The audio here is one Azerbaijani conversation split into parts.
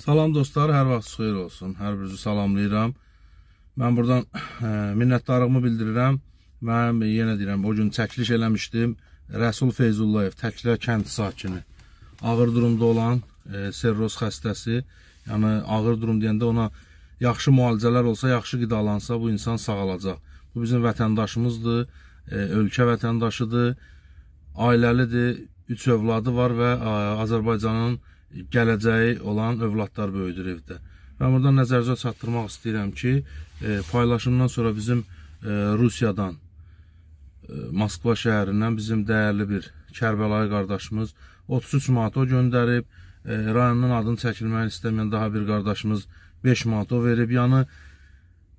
Salam dostlar, hər vaxt xeyir olsun. Hər birinizi salamlayıram. Mən buradan ə, minnətdarlığımı bildirirəm. Mən yenə deyirəm, o gün çəkiliş eləmişdim. Rəsul Feyzullayev, Təklə kənd sakini. Ağır durumda olan e, serroz xəstəsi. Yəni ağır durum deyəndə ona yaxşı müalicələr olsa, yaxşı qidalansa bu insan sağalacaq. Bu bizim vətəndaşımızdır, e, ölkə vətəndaşıdır, ailəlidir, üç övladı var və ə, Azərbaycanın gələcəyi olan övladlar böyüdür evdə. Mən buradan nəzərinizə çatdırmaq istəyirəm ki, e, paylaşımdan sonra bizim e, Rusiyadan, e, Moskva şəhərindən bizim dəyərli bir Kərbəlayı qardaşımız 33 manat o göndərib, e, rayonun adını çəkilməyini istəməyən daha bir qardaşımız 5 manat o verib. Yəni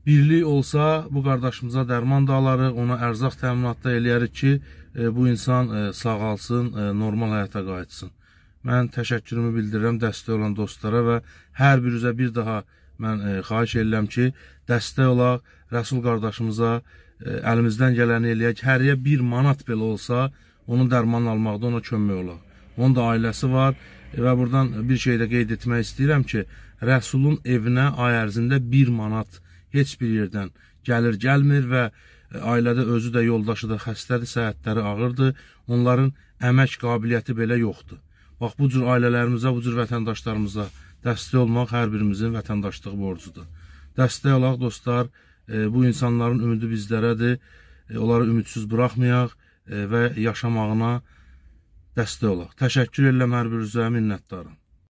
birlik olsa bu qardaşımıza dərman da alarıq, ona ərzaq təminatda eləyərik ki, e, bu insan e, sağalsın, e, normal həyata qayıtsın. Mən təşəkkürümü bildirirəm dəstək olan dostlara və hər birinizə bir daha mən e, xahiş edirəm ki, dəstək olaq Rəsul qardaşımıza e, əlimizdən gələni eləyək. Həriyə bir manat belə olsa, onun dərmanını almaqda ona kömək olaq. Onun da ailəsi var və buradan bir şey də qeyd etmək istəyirəm ki, Rəsulun evinə ay ərzində bir manat heç bir yerdən gəlir, gəlmir və e, ailədə özü də yoldaşı da xəstədir, səhətləri ağırdır. Onların əmək qabiliyyəti belə yoxdur. Bax, bu cür ailələrimizə, bu cür vətəndaşlarımıza dəstək olmaq hər birimizin vətəndaşlığı borcudur. Dəstək olaq, dostlar, e, bu insanların ümidi bizlərədir. E, onları ümidsiz buraxmayaq e, və yaşamağına dəstək olaq. Təşəkkür edirəm hər birinizə, minnətdarım.